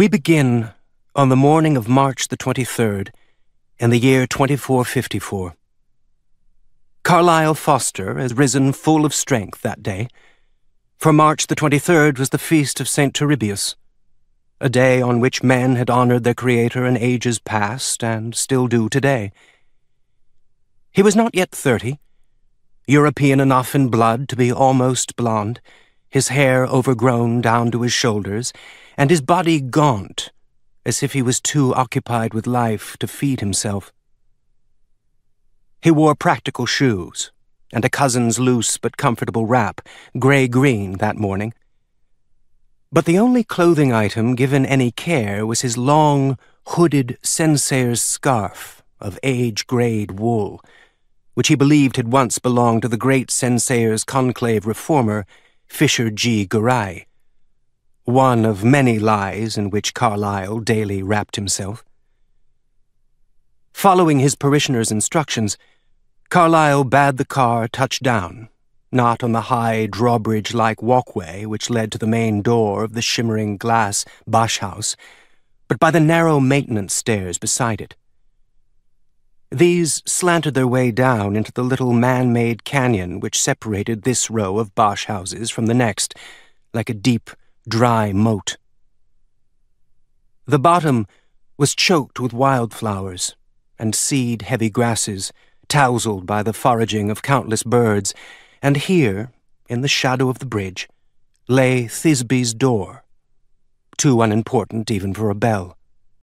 We begin on the morning of March the 23rd in the year 2454. Carlyle Foster has risen full of strength that day, for March the 23rd was the feast of St. Turibius, a day on which men had honored their Creator in ages past and still do today. He was not yet thirty, European enough in blood to be almost blond, his hair overgrown down to his shoulders, and his body gaunt, as if he was too occupied with life to feed himself. He wore practical shoes, and a cousin's loose but comfortable wrap, grey-green, that morning, but the only clothing item given any care was his long, hooded sensayer's scarf of age-grayed wool, which he believed had once belonged to the great sensayer's conclave reformer, Fisher G. Garay. One of many lies in which Carlyle daily wrapped himself. Following his parishioner's instructions, Carlyle bade the car touch down not on the high drawbridge-like walkway which led to the main door of the shimmering glass bash' house, but by the narrow maintenance stairs beside it. These slanted their way down into the little man-made canyon which separated this row of bash' houses from the next, like a deep, dry moat. The bottom was choked with wildflowers and seed-heavy grasses, tousled by the foraging of countless birds, and here, in the shadow of the bridge, lay Thisbe's door, too unimportant even for a bell.